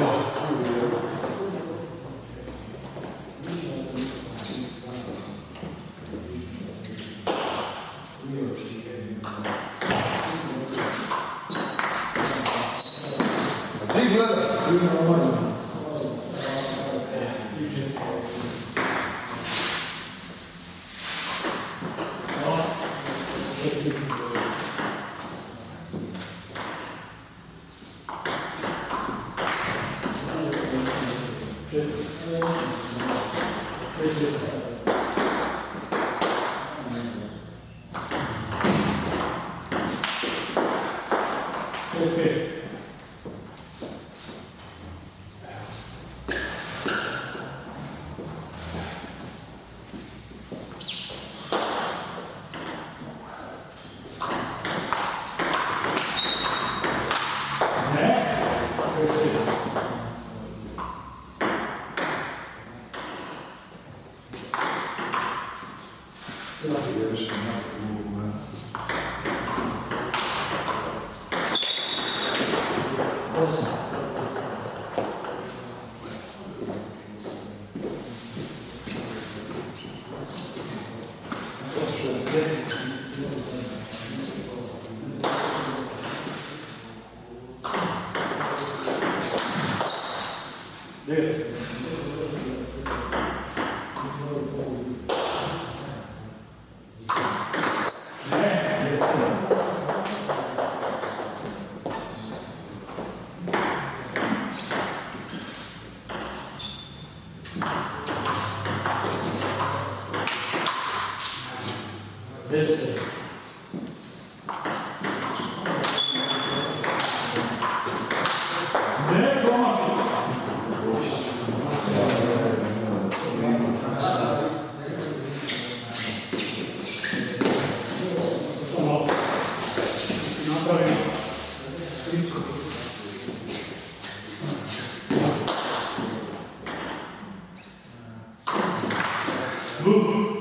Thank you. すばらしい。 네. 네. tudo.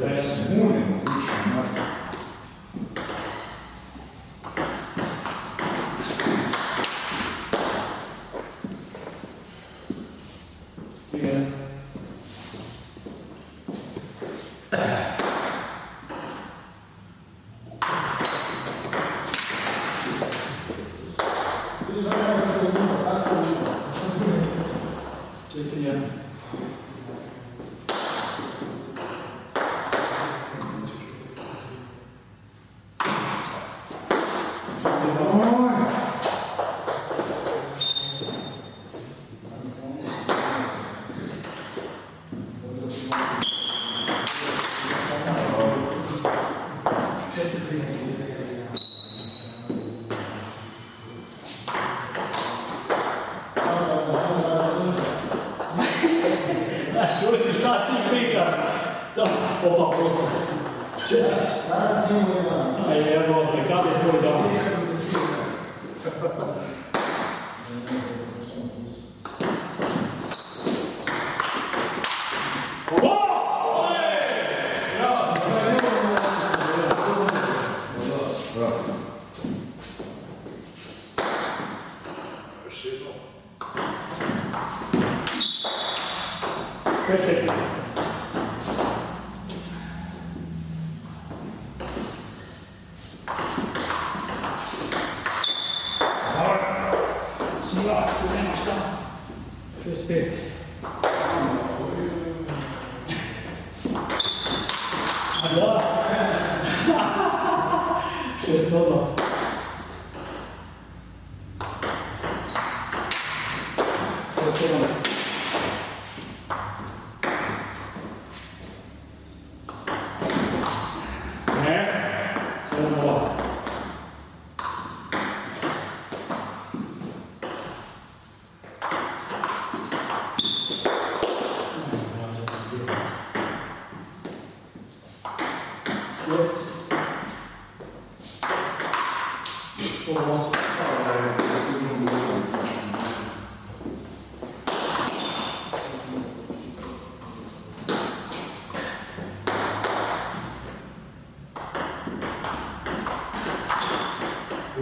Yes. Moving, which are not pričaš? Da, opa, prosto. Čekaš. Aj, evo, kada je tvoj dan? Šest să acum, așa. Și sper. Dois. Posso falar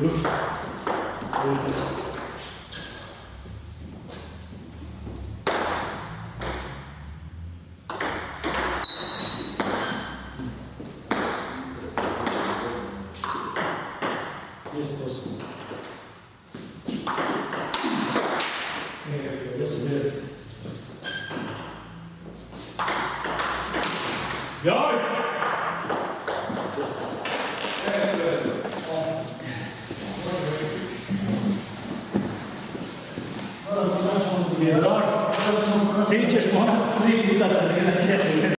Grupo. Grupo. Yes, it did. Yard! Dar, ti ćeš morati tri puta da